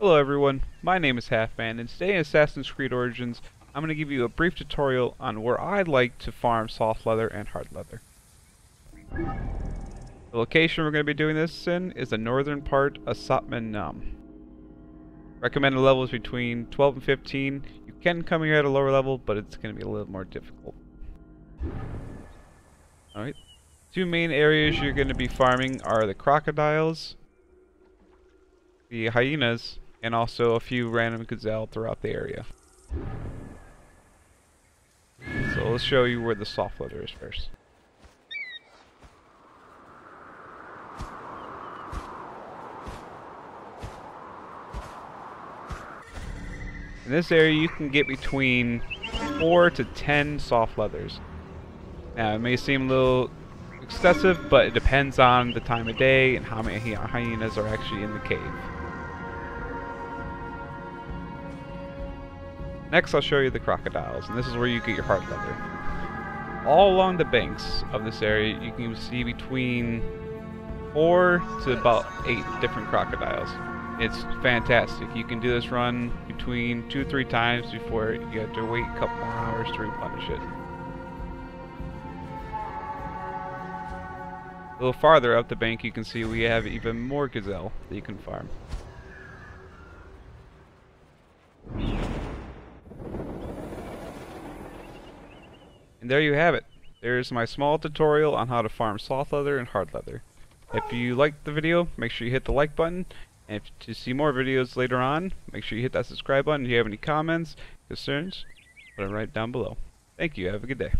Hello everyone, my name is Halfman and today in Assassin's Creed Origins I'm going to give you a brief tutorial on where I like to farm soft leather and hard leather. The location we're going to be doing this in is the northern part of Satman Nam. Recommended level is between 12 and 15. You can come here at a lower level, but it's going to be a little more difficult. Alright. Two main areas you're going to be farming are the crocodiles, the hyenas, and also a few random gazelle throughout the area. So let's show you where the soft leather is first. In this area you can get between 4 to 10 soft leathers. Now it may seem a little excessive, but it depends on the time of day and how many hyenas are actually in the cave. Next I'll show you the crocodiles, and this is where you get your hard leather. All along the banks of this area you can see between 4 to about 8 different crocodiles. It's fantastic. You can do this run between two or three times before you have to wait a couple more hours to replenish it. A little farther up the bank you can see we have even more gazelle that you can farm. And there you have it. There's my small tutorial on how to farm soft leather and hard leather. If you liked the video, make sure you hit the like button. And if, to see more videos later on, make sure you hit that subscribe button. If you have any comments, concerns, put them right down below. Thank you. Have a good day.